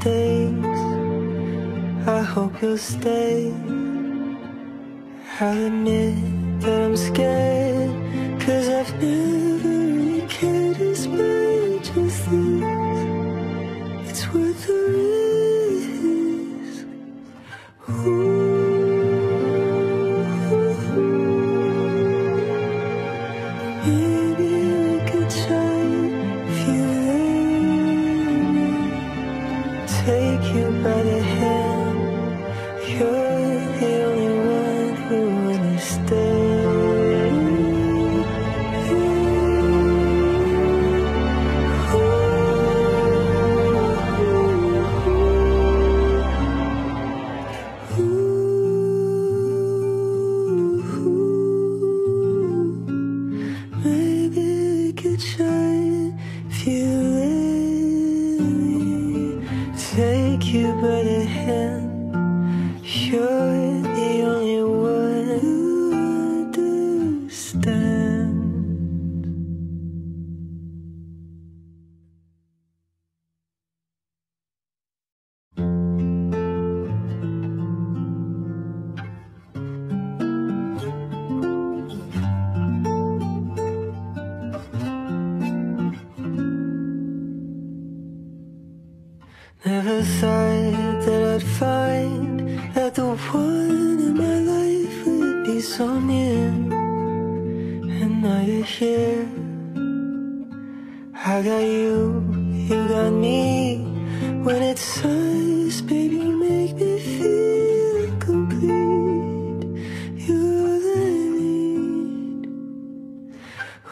days I hope you'll stay. I'll admit that I'm scared Cause I've never really cared as much as this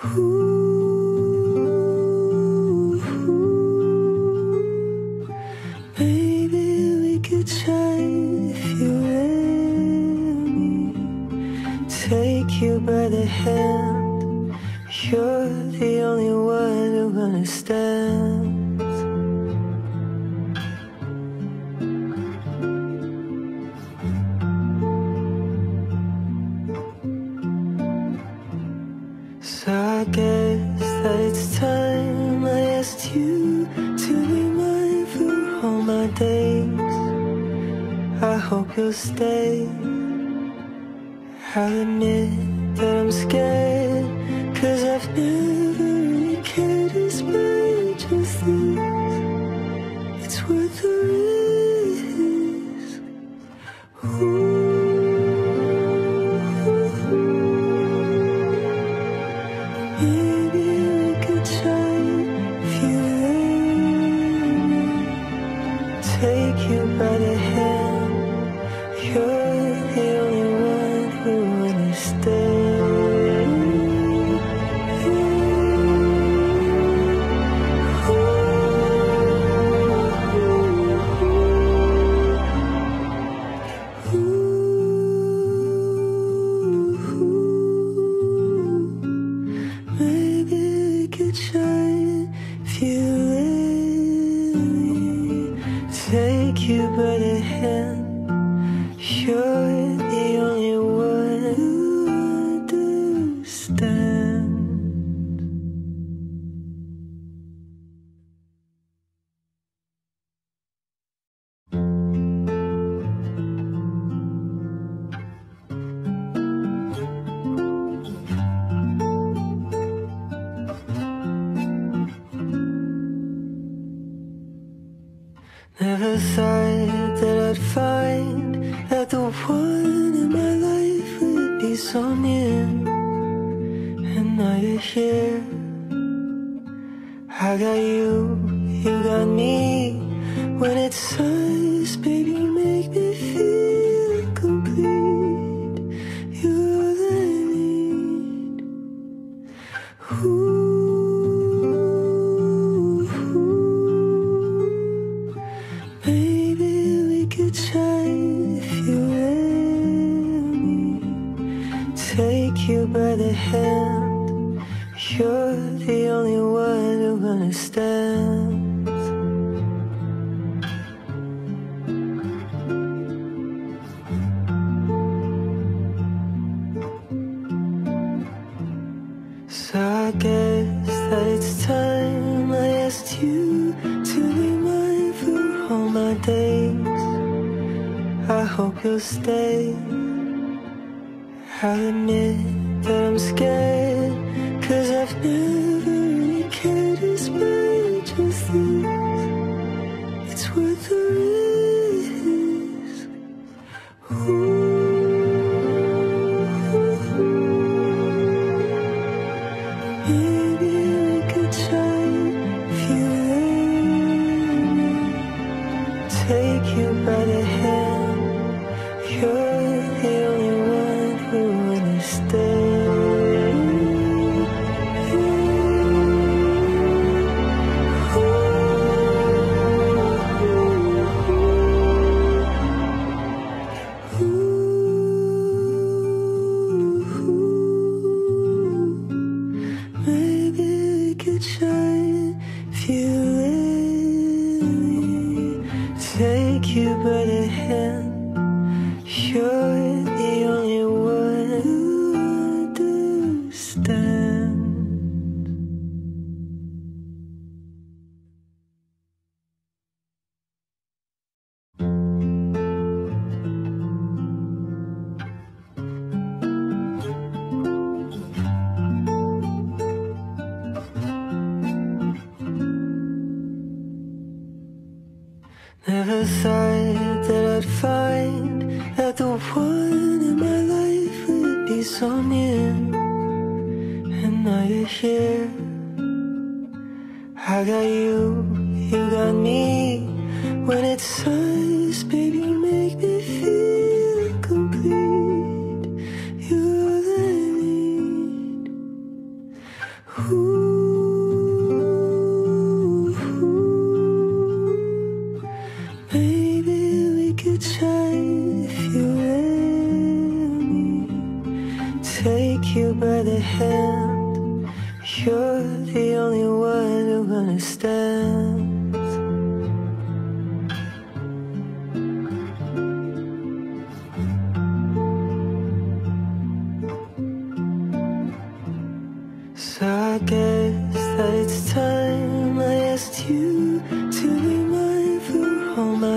Ooh, Never thought that I'd find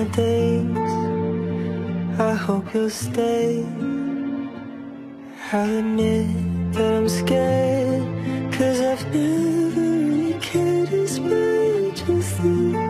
days. I hope you'll stay. I'll admit that I'm scared Cause I've never really cared as much as this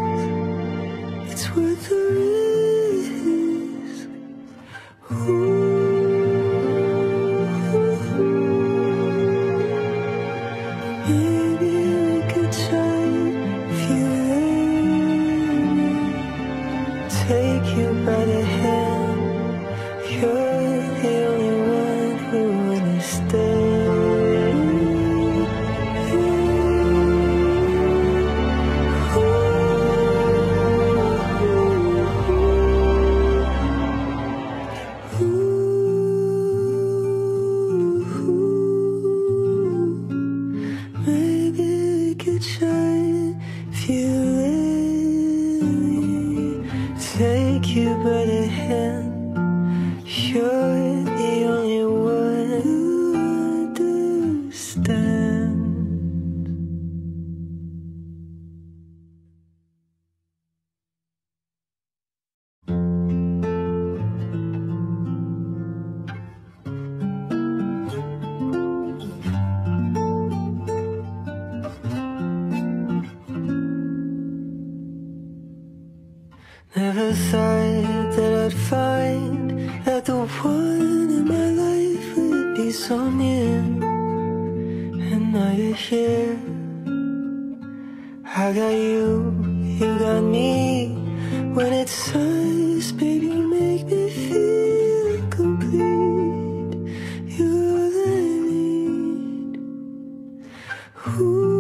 Ooh.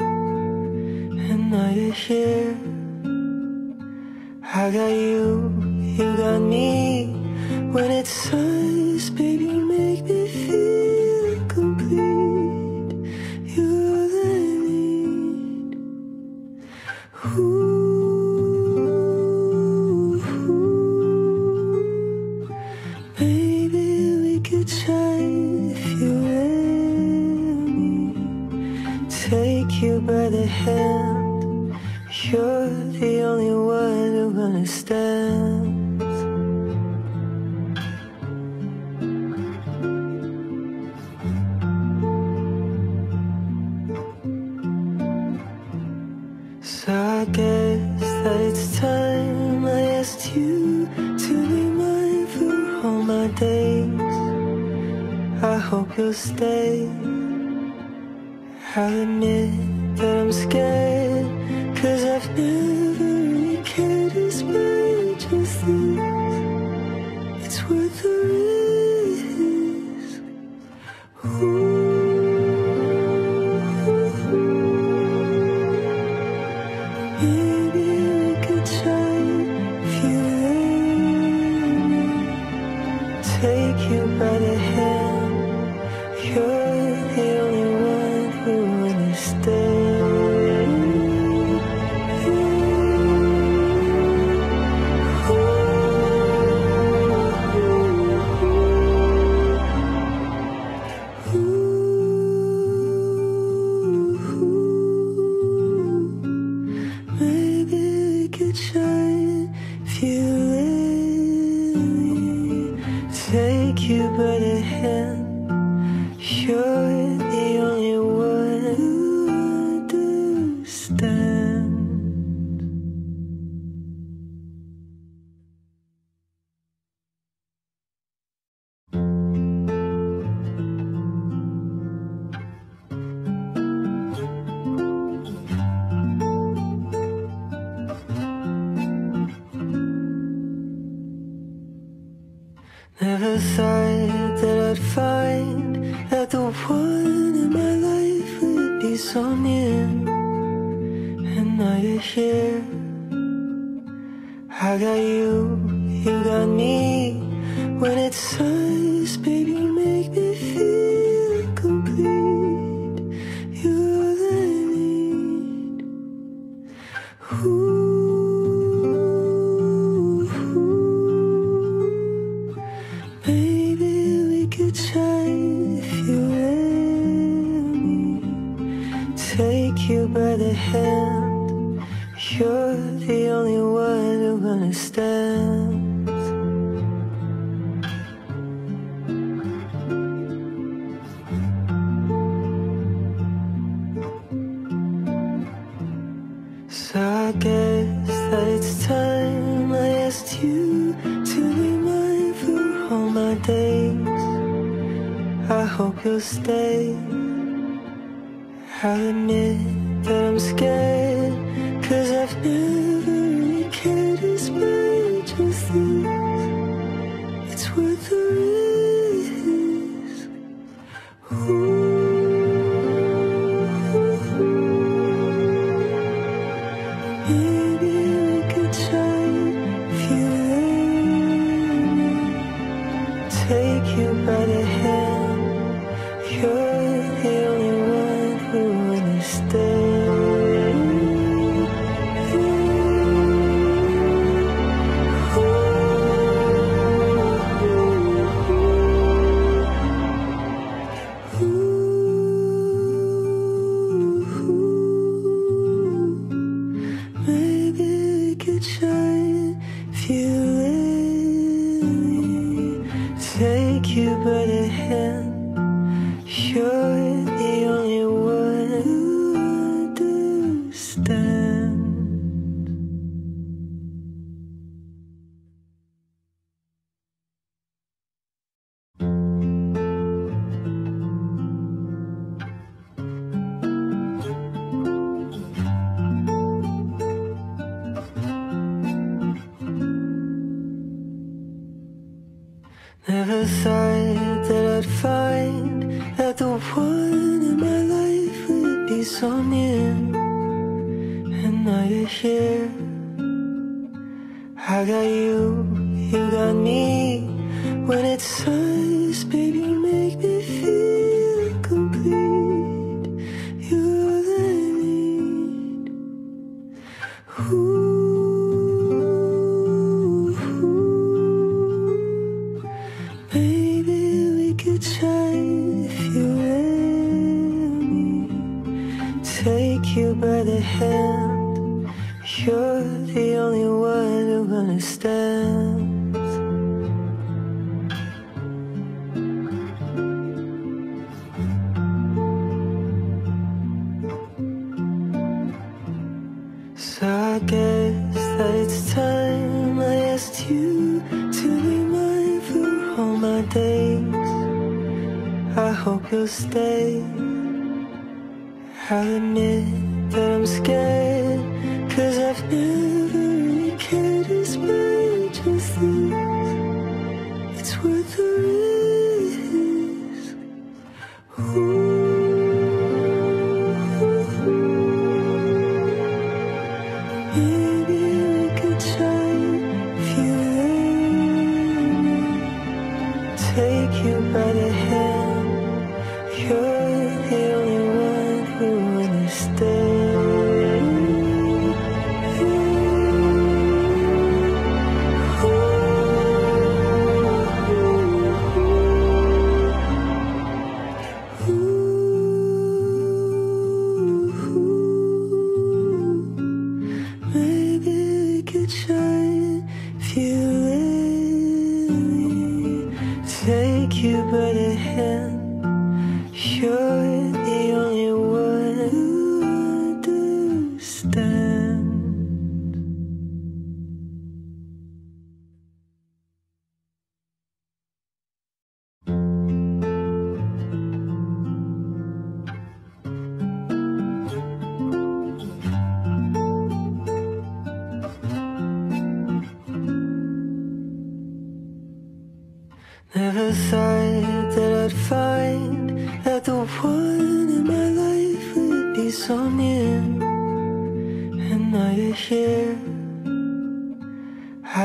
and now you're here. I got you. hope you'll stay. I'll admit that I'm scared Cause I've never really cared as much.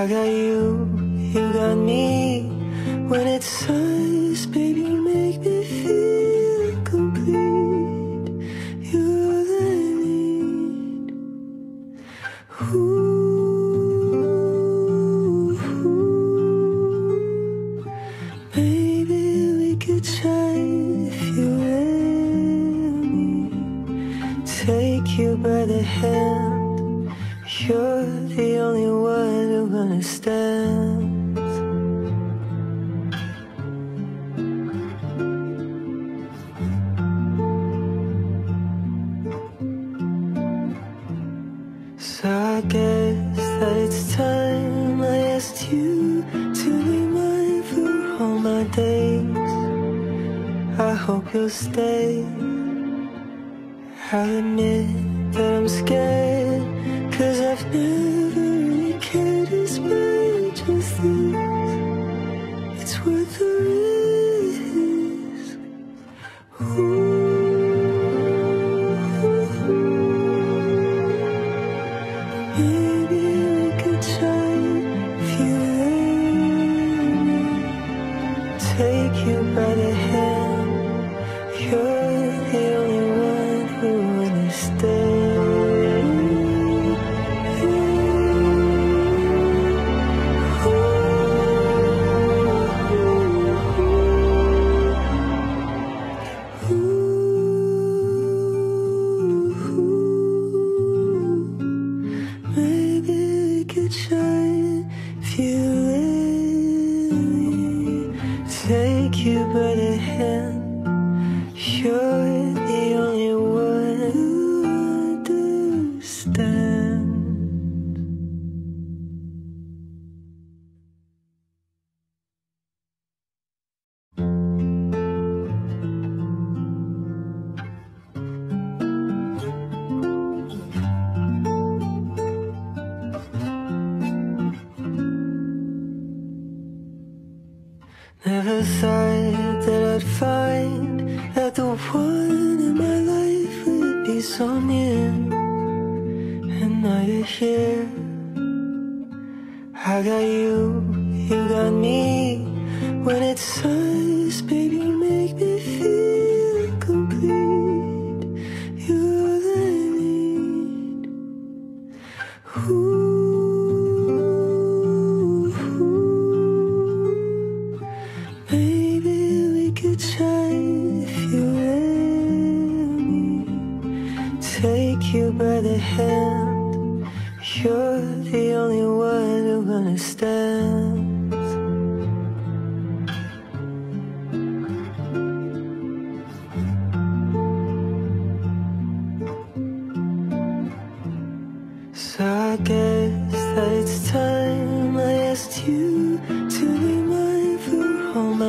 I got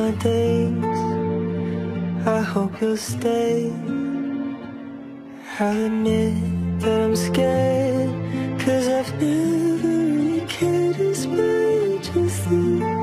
my days. I hope you'll stay. I admit that I'm scared Cause I've never really cared as much as this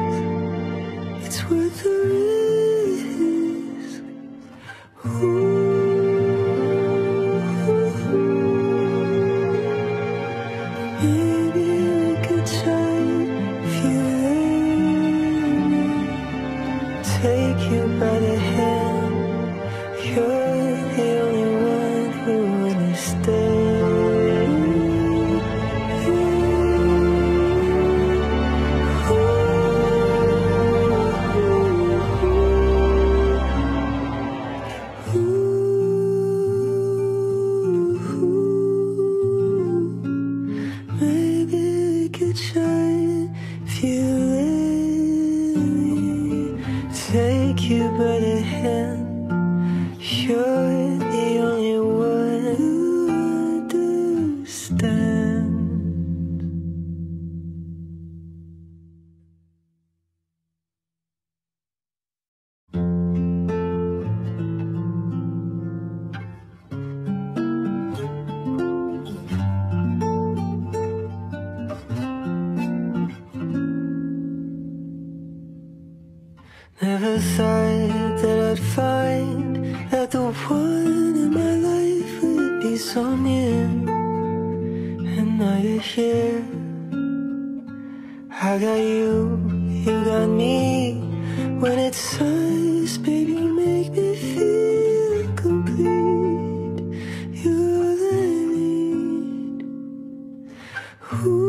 Ooh.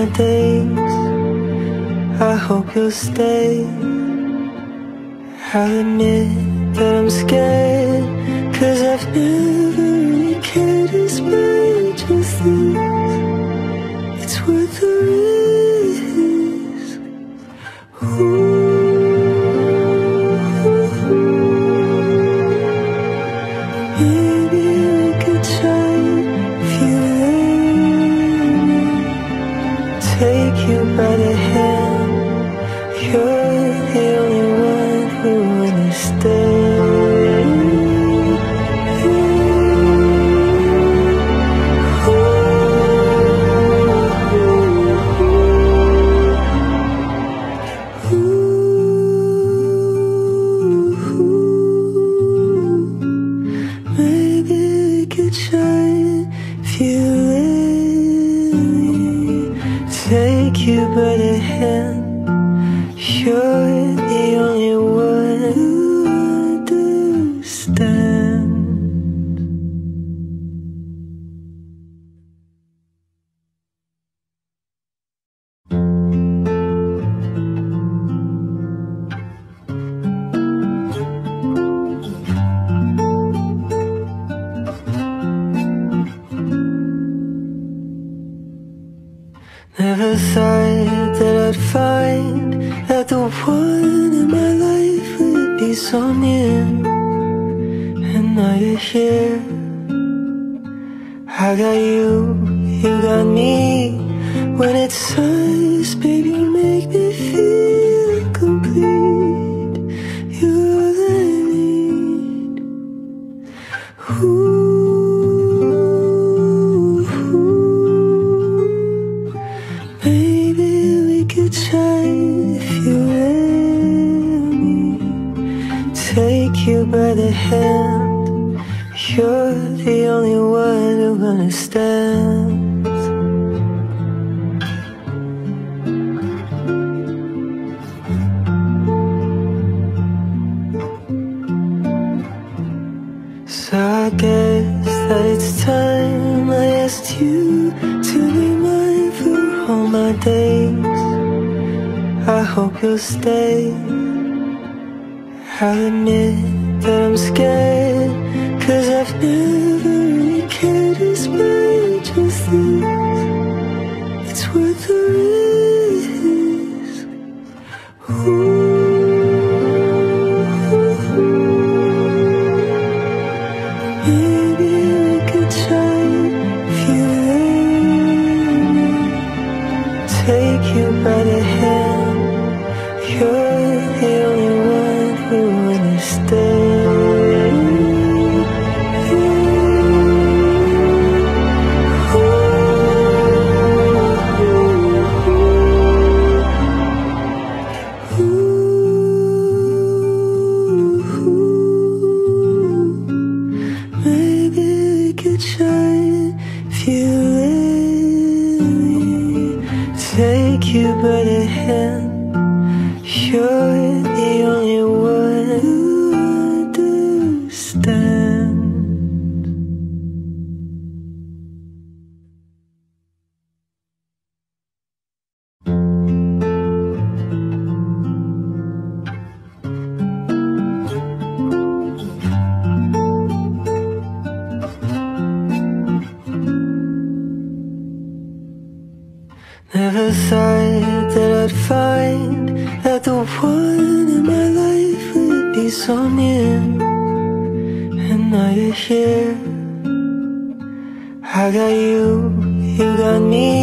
my days. I hope you'll stay. I'll admit that I'm scared Cause I've never really cared as much as this. It's worth the risk. Ooh. Ooh. And now you're here. I got you, you got me.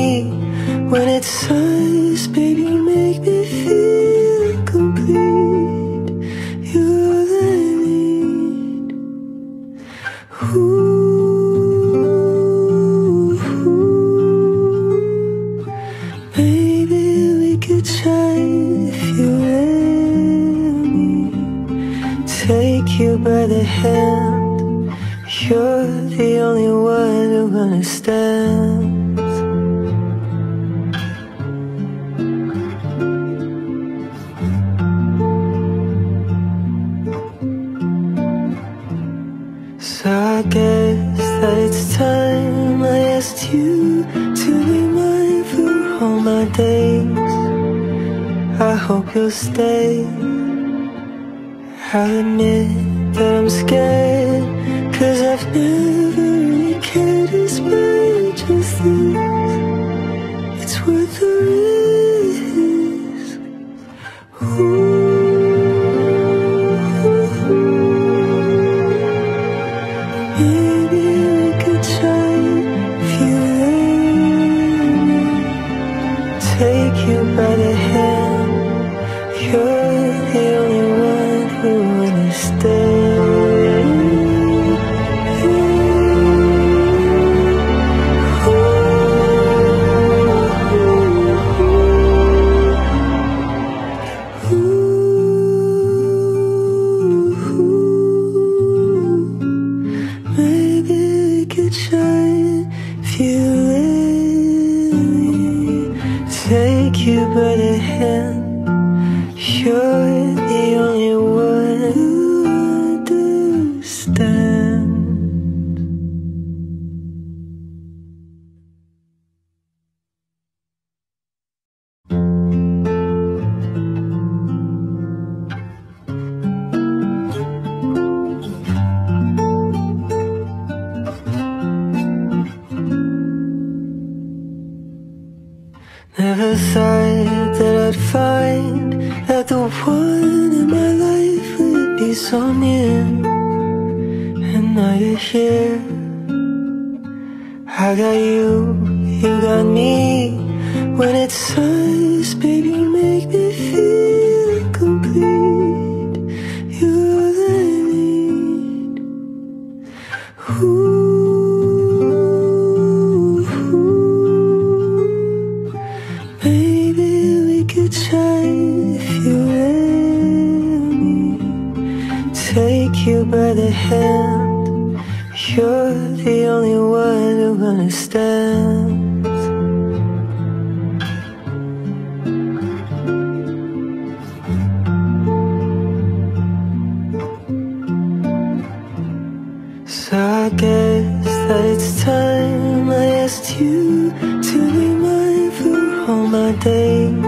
days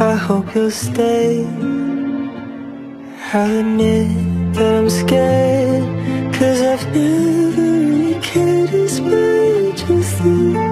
I hope you'll stay. I admit that I'm scared Cause I've never really cared as much as this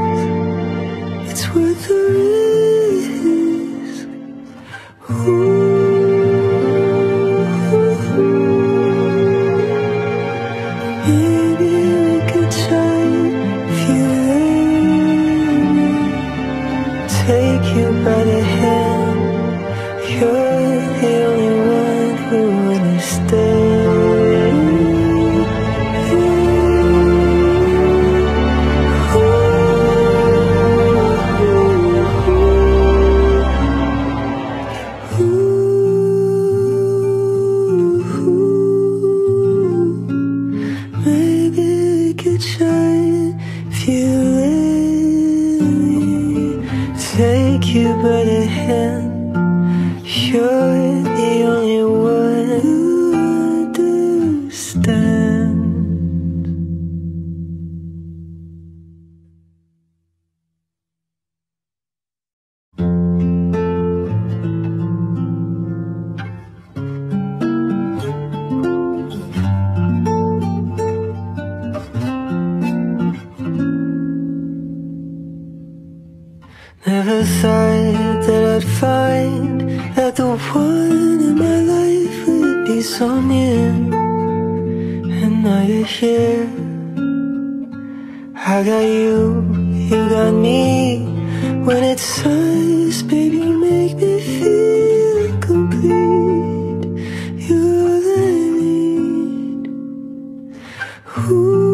Ooh.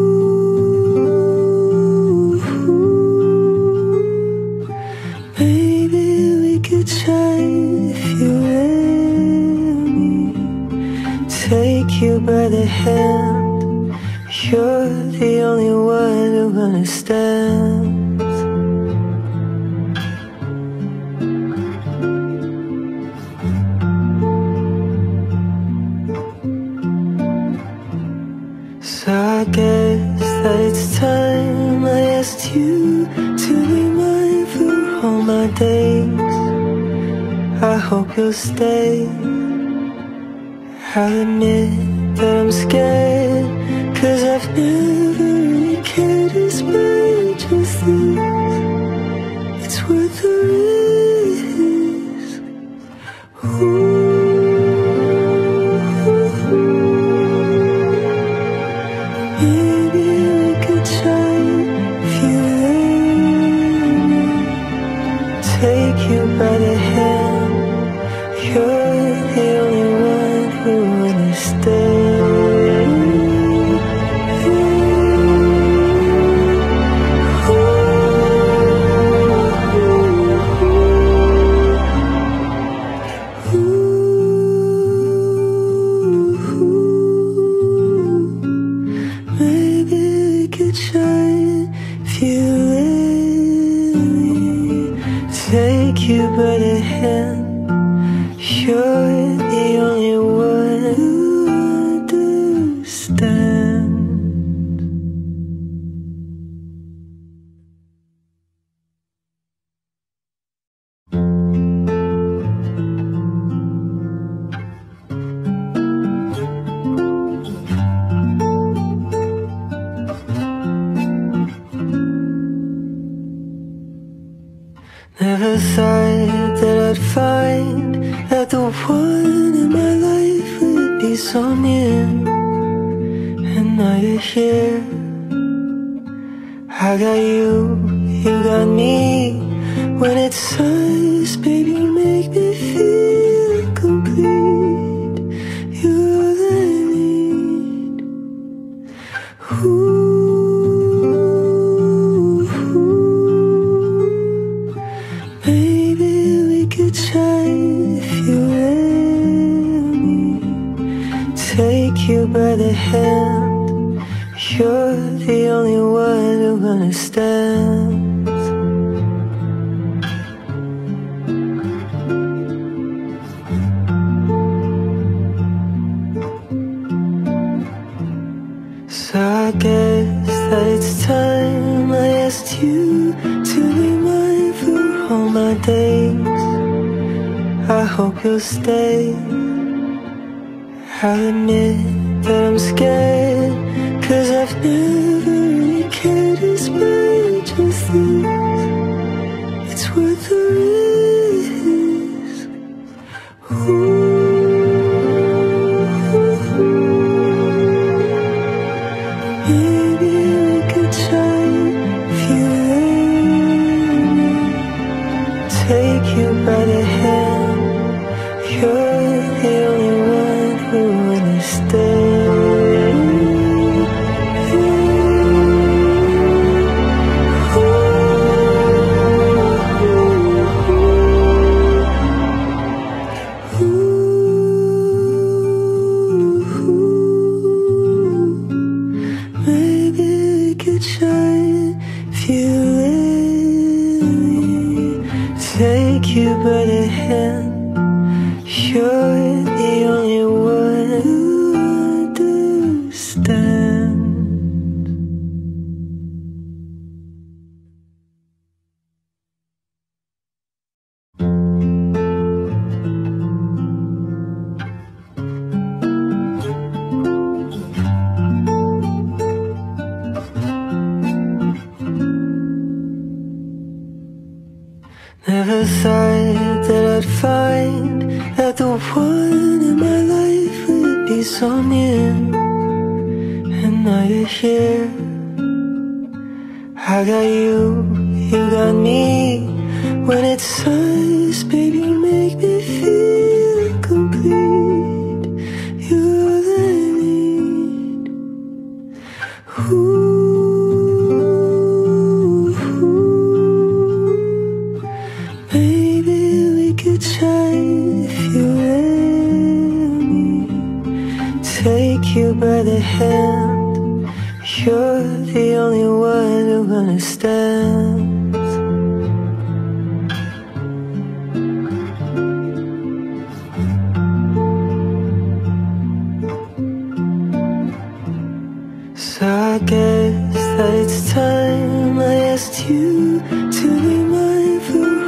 Now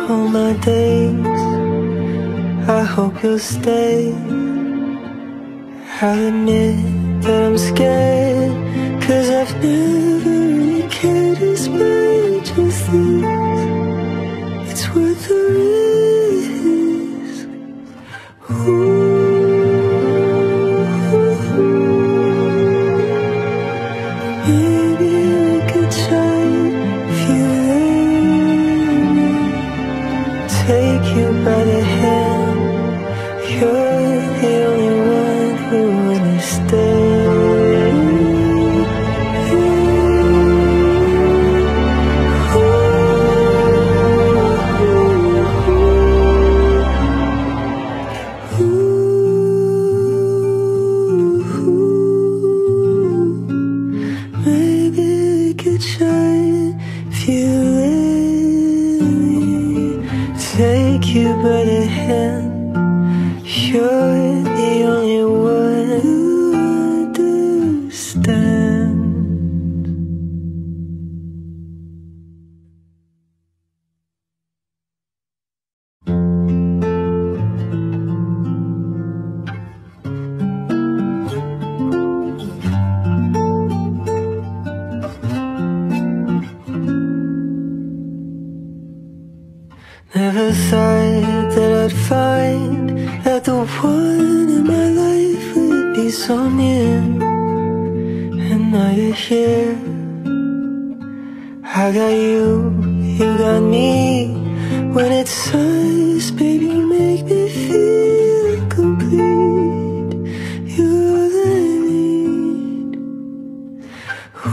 all my days. I hope you'll stay. I'll admit that I'm scared Cause I've never really cared as much as this.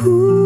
Ooh.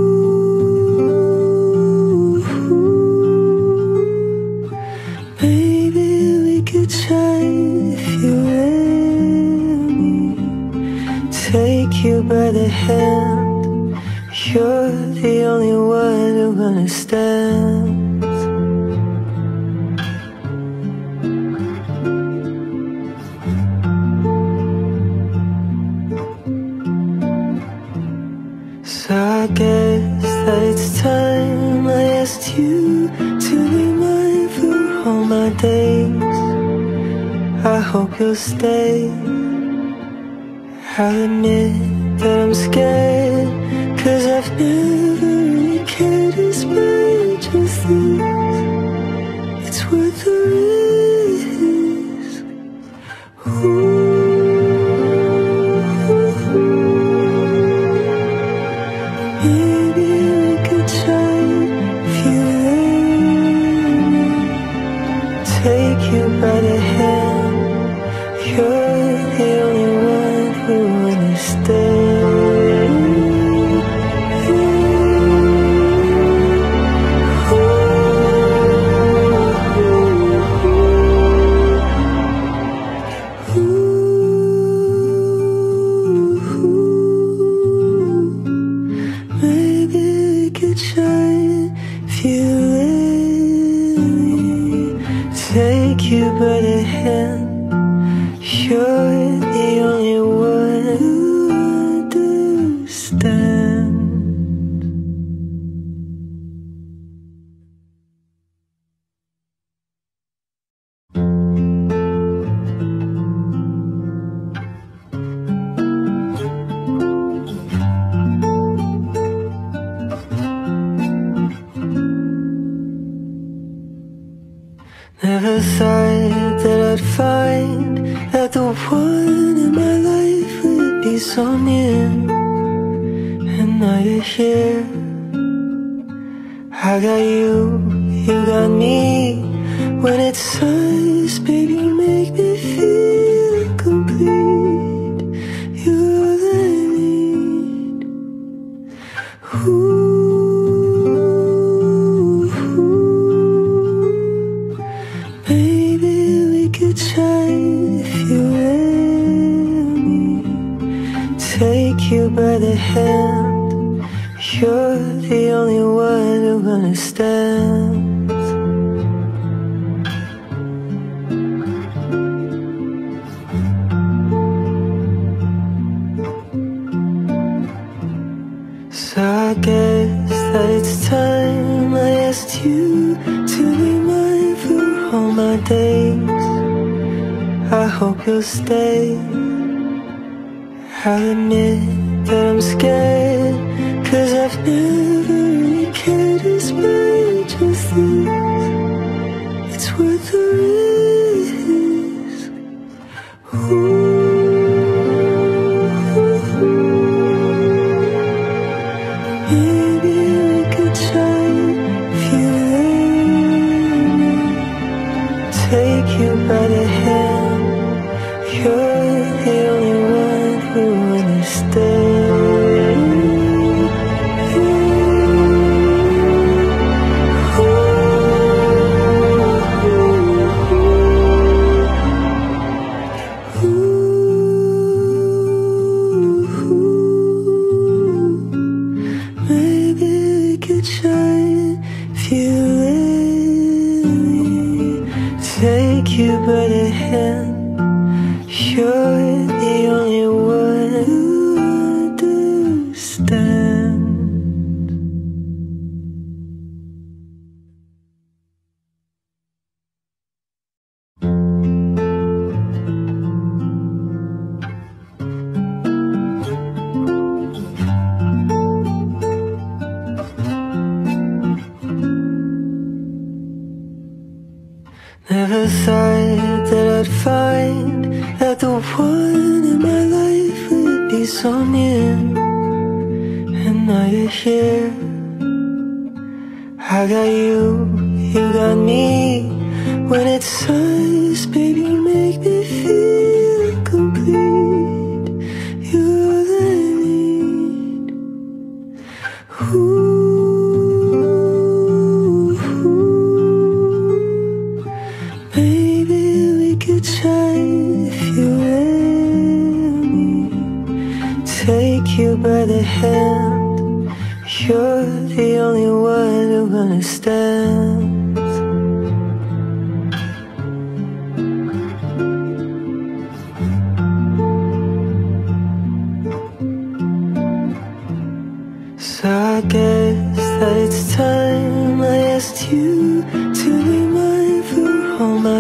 看看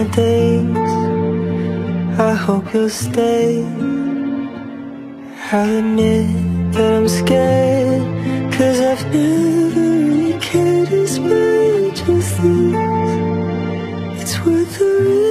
days. I hope you'll stay. I'll admit that I'm scared Cause I've never really cared as much as this. It's worth the risk.